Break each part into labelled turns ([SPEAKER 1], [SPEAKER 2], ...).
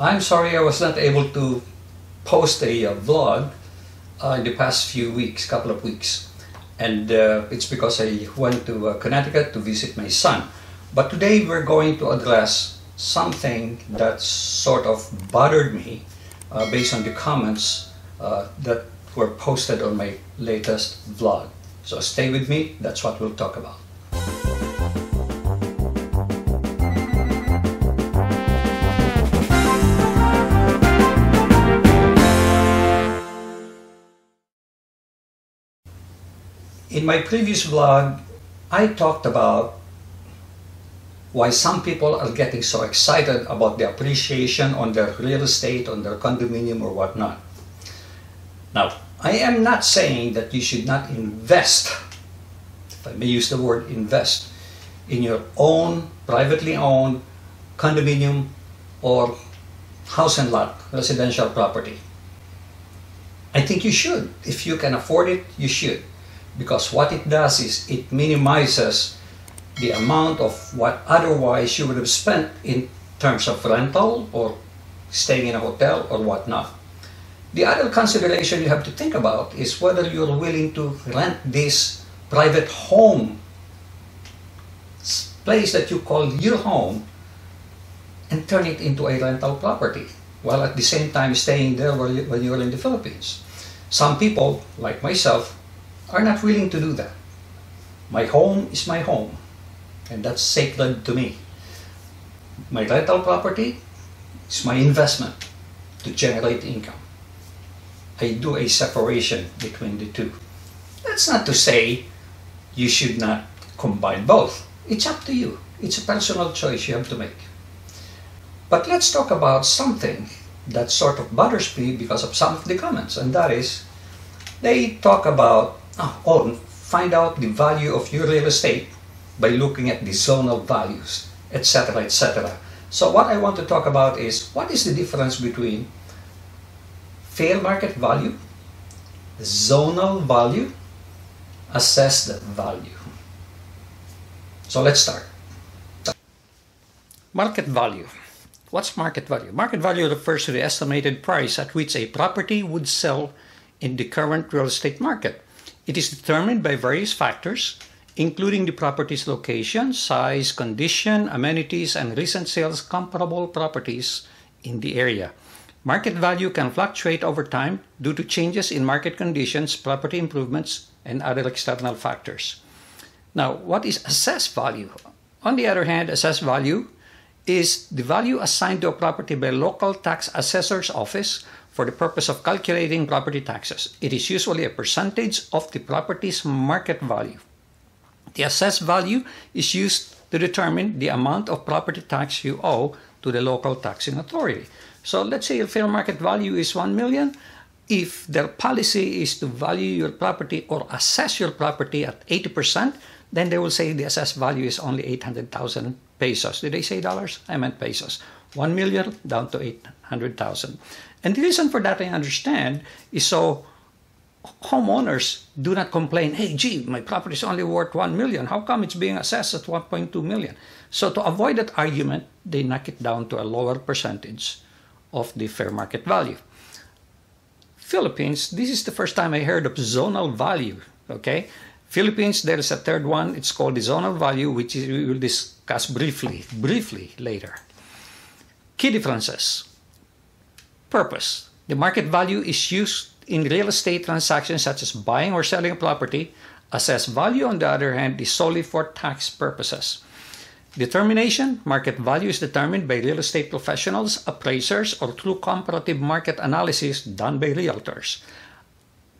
[SPEAKER 1] I'm sorry I was not able to post a uh, vlog uh, in the past few weeks, couple of weeks. And uh, it's because I went to uh, Connecticut to visit my son. But today we're going to address something that sort of bothered me uh, based on the comments uh, that were posted on my latest vlog. So stay with me, that's what we'll talk about. In my previous vlog, I talked about why some people are getting so excited about the appreciation on their real estate, on their condominium or whatnot. Now, I am not saying that you should not invest, if I may use the word invest, in your own privately owned condominium or house and lot residential property. I think you should. If you can afford it, you should. Because what it does is it minimizes the amount of what otherwise you would have spent in terms of rental or staying in a hotel or whatnot. The other consideration you have to think about is whether you're willing to rent this private home place that you call your home and turn it into a rental property while at the same time staying there when you're in the Philippines. Some people, like myself, are not willing to do that. My home is my home and that's sacred to me. My rental property is my investment to generate income. I do a separation between the two. That's not to say you should not combine both. It's up to you. It's a personal choice you have to make. But let's talk about something that sort of bothers me because of some of the comments, and that is they talk about, oh, find out the value of your real estate by looking at the zonal values, etc., etc. So what I want to talk about is what is the difference between fair market value, zonal value, assessed value. So let's start. Market value. What's market value? Market value refers to the estimated price at which a property would sell in the current real estate market. It is determined by various factors, including the property's location, size, condition, amenities, and recent sales comparable properties in the area. Market value can fluctuate over time due to changes in market conditions, property improvements, and other external factors. Now, what is assessed value? On the other hand, assessed value is the value assigned to a property by local tax assessor's office for the purpose of calculating property taxes. It is usually a percentage of the property's market value. The assessed value is used to determine the amount of property tax you owe to the local taxing authority. So let's say your fair market value is 1 million. If their policy is to value your property or assess your property at 80%, then they will say the assessed value is only 800,000 pesos. Did they say dollars? I meant pesos. 1 million down to 800,000. And the reason for that I understand is so homeowners do not complain, hey, gee, my property is only worth 1 million. How come it's being assessed at 1.2 million? So to avoid that argument, they knock it down to a lower percentage of the fair market value. Philippines, this is the first time I heard of zonal value, okay? Philippines, there is a third one. It's called the zonal value, which we will discuss briefly, briefly later. Key differences. Purpose. The market value is used in real estate transactions such as buying or selling a property, assessed value, on the other hand, is solely for tax purposes. Determination market value is determined by real estate professionals, appraisers, or through comparative market analysis done by realtors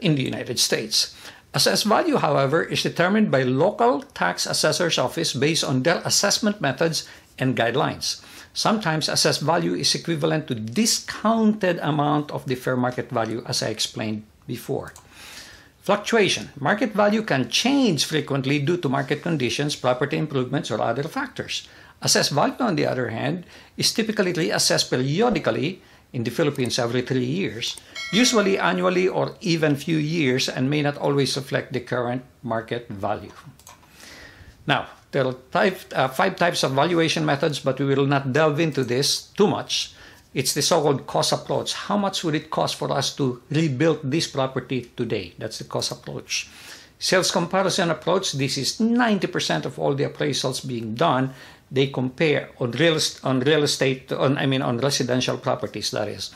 [SPEAKER 1] in the United States. Assessed value, however, is determined by local tax assessor's office based on their assessment methods and guidelines. Sometimes assessed value is equivalent to discounted amount of the fair market value as I explained before. Fluctuation. Market value can change frequently due to market conditions, property improvements, or other factors. Assessed value, on the other hand, is typically assessed periodically in the Philippines every three years, usually annually or even few years, and may not always reflect the current market value. Now, there are type, uh, five types of valuation methods, but we will not delve into this too much. It's the so-called cost approach. How much would it cost for us to rebuild this property today? That's the cost approach. Sales comparison approach, this is 90% of all the appraisals being done. They compare on real, on real estate, on, I mean on residential properties, that is.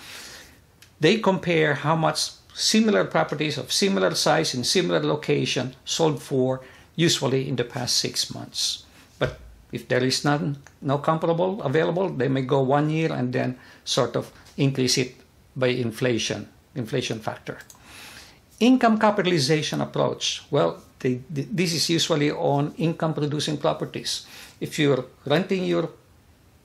[SPEAKER 1] They compare how much similar properties of similar size in similar location sold for usually in the past six months. But if there is none, no comparable available, they may go one year and then sort of increase it by inflation, inflation factor. Income capitalization approach. Well, they, this is usually on income producing properties. If you're renting your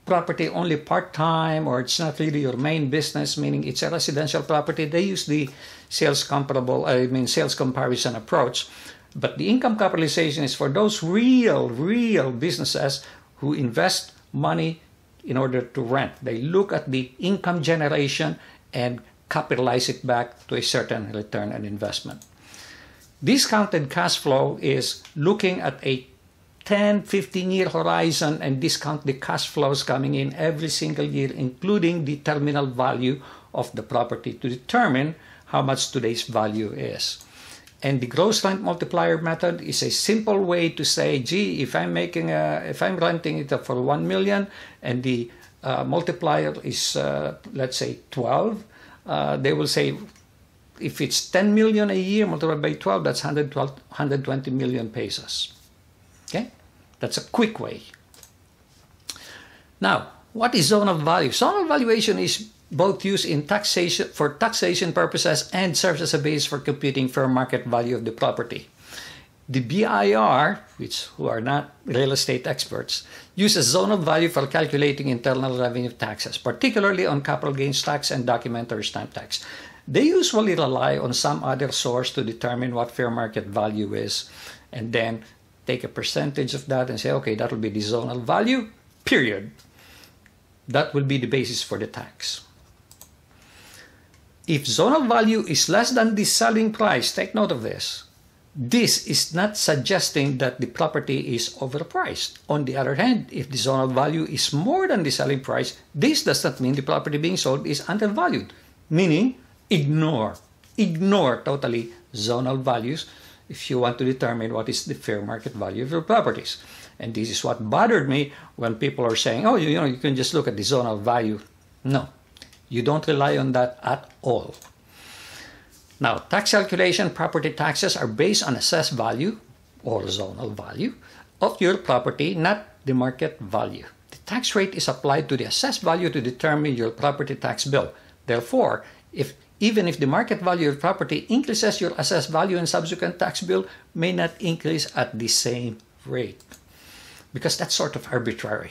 [SPEAKER 1] property only part-time or it's not really your main business, meaning it's a residential property, they use the sales comparable, I mean sales comparison approach. But the income capitalization is for those real, real businesses who invest money in order to rent. They look at the income generation and capitalize it back to a certain return on investment. Discounted cash flow is looking at a 10, 15 year horizon and discount the cash flows coming in every single year, including the terminal value of the property to determine how much today's value is. And the gross rent multiplier method is a simple way to say, gee, if I'm making a, if I'm renting it for 1 million and the uh, multiplier is, uh, let's say 12, uh, they will say, if it's 10 million a year multiplied by 12, that's 112, 120 million pesos. Okay? That's a quick way. Now, what is zonal value? Zonal valuation is both used in taxation for taxation purposes and serves as a base for computing fair market value of the property. The BIR, which who are not real estate experts, uses zonal value for calculating internal revenue taxes, particularly on capital gains tax and documentary stamp tax. They usually rely on some other source to determine what fair market value is, and then take a percentage of that and say, okay, that will be the zonal value, period. That will be the basis for the tax. If zonal value is less than the selling price, take note of this. This is not suggesting that the property is overpriced. On the other hand, if the zonal value is more than the selling price, this does not mean the property being sold is undervalued. Meaning, ignore, ignore totally zonal values if you want to determine what is the fair market value of your properties. And this is what bothered me when people are saying, oh, you, you know, you can just look at the zonal value. No, you don't rely on that at all. Now, tax calculation property taxes are based on assessed value or zonal value of your property, not the market value. The tax rate is applied to the assessed value to determine your property tax bill. Therefore, if even if the market value of property increases, your assessed value and subsequent tax bill may not increase at the same rate because that's sort of arbitrary.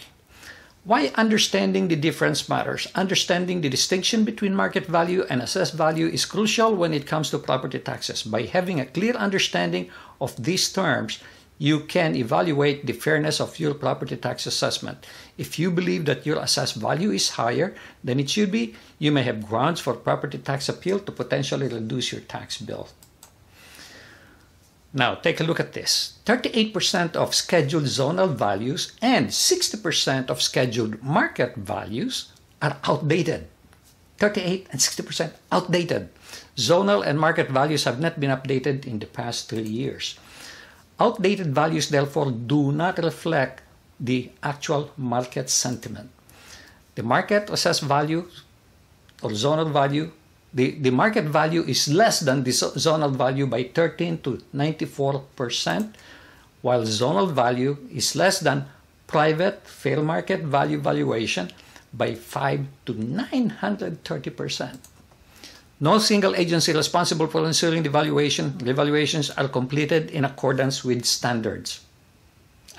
[SPEAKER 1] Why understanding the difference matters. Understanding the distinction between market value and assessed value is crucial when it comes to property taxes. By having a clear understanding of these terms, you can evaluate the fairness of your property tax assessment. If you believe that your assessed value is higher than it should be, you may have grounds for property tax appeal to potentially reduce your tax bill. Now, take a look at this. 38% of scheduled zonal values and 60% of scheduled market values are outdated. 38 and 60% outdated. Zonal and market values have not been updated in the past three years. Outdated values, therefore, do not reflect the actual market sentiment. The market assessed value or zonal value the, the market value is less than the zonal value by 13 to 94%, while zonal value is less than private fair market value valuation by 5 to 930%. No single agency responsible for ensuring the valuation, the evaluations are completed in accordance with standards,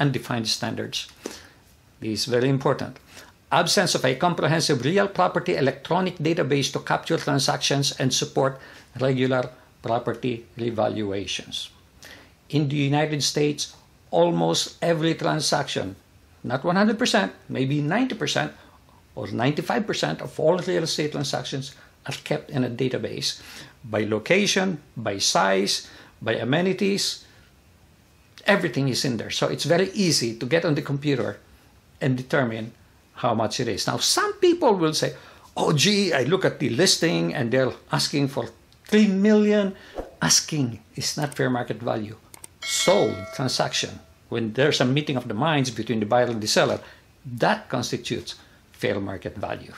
[SPEAKER 1] undefined standards. This is very important absence of a comprehensive real property electronic database to capture transactions and support regular property revaluations. In the United States, almost every transaction, not 100%, maybe 90% or 95% of all real estate transactions are kept in a database by location, by size, by amenities. Everything is in there. So it's very easy to get on the computer and determine how much it is. Now, some people will say, oh gee, I look at the listing and they're asking for 3 million. Asking is not fair market value. Sold transaction, when there's a meeting of the minds between the buyer and the seller, that constitutes fair market value.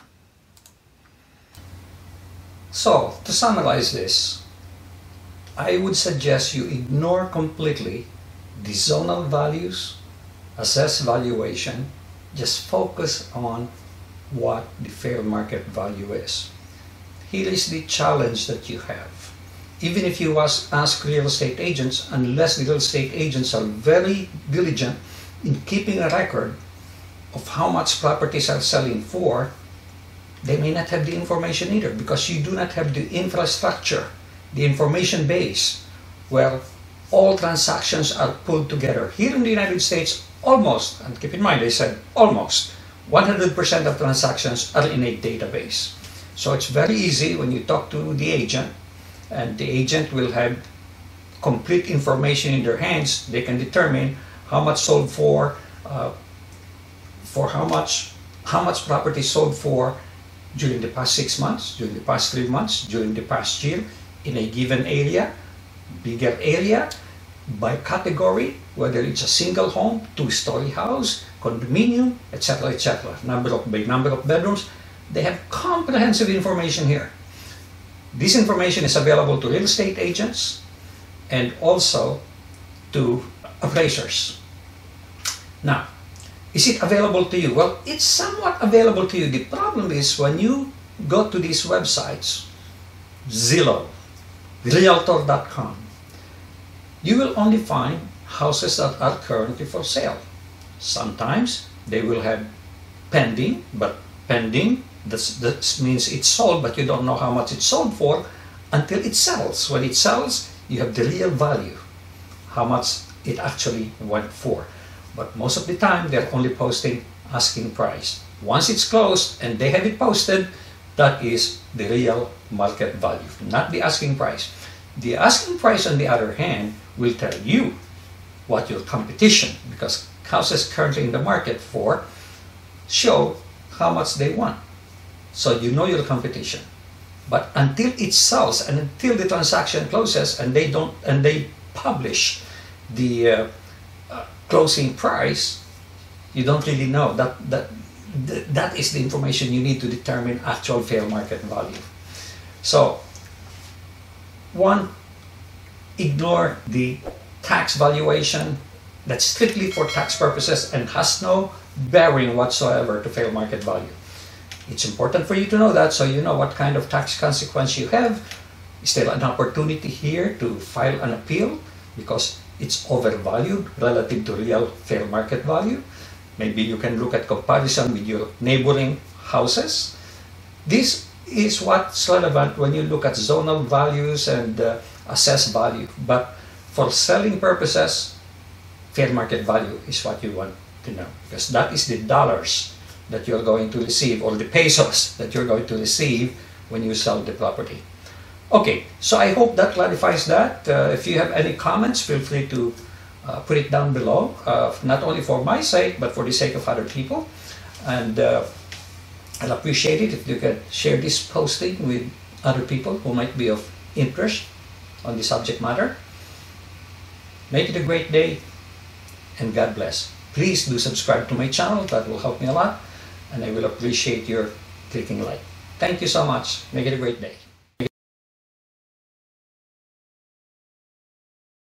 [SPEAKER 1] So, to summarize this, I would suggest you ignore completely the zonal values, assess valuation, just focus on what the fair market value is. Here is the challenge that you have. Even if you ask real estate agents, unless the real estate agents are very diligent in keeping a record of how much properties are selling for, they may not have the information either because you do not have the infrastructure, the information base where all transactions are pulled together. Here in the United States, almost, and keep in mind I said almost, 100% of transactions are in a database. So it's very easy when you talk to the agent and the agent will have complete information in their hands. They can determine how much sold for, uh, for how much, how much property sold for during the past six months, during the past three months, during the past year in a given area, bigger area, by category, whether it's a single home, two-story house, condominium, etc., etc., number of by number of bedrooms. They have comprehensive information here. This information is available to real estate agents and also to appraisers. Now, is it available to you? Well, it's somewhat available to you. The problem is when you go to these websites, Zillow, Realtor.com, you will only find houses that are currently for sale. Sometimes they will have pending, but pending, this, means it's sold, but you don't know how much it's sold for until it sells. When it sells, you have the real value, how much it actually went for. But most of the time, they're only posting asking price. Once it's closed and they have it posted, that is the real market value, not the asking price. The asking price, on the other hand, will tell you what your competition, because houses currently in the market for show how much they want. So you know your competition. But until it sells and until the transaction closes and they don't and they publish the uh, closing price, you don't really know that that that is the information you need to determine actual fair market value. So one, ignore the tax valuation that's strictly for tax purposes and has no bearing whatsoever to fair market value. It's important for you to know that so you know what kind of tax consequence you have. Is there an opportunity here to file an appeal because it's overvalued relative to real fair market value? Maybe you can look at comparison with your neighboring houses. This is what's relevant when you look at zonal values and uh, assess value. But for selling purposes, fair market value is what you want to know because that is the dollars that you're going to receive or the pesos that you're going to receive when you sell the property. Okay, so I hope that clarifies that. Uh, if you have any comments, feel free to uh, put it down below, uh, not only for my sake, but for the sake of other people. And uh, I'll appreciate it if you could share this posting with other people who might be of interest on the subject matter. Make it a great day and God bless. Please do subscribe to my channel. That will help me a lot and I will appreciate your clicking like. Thank you so much. Make it a great day.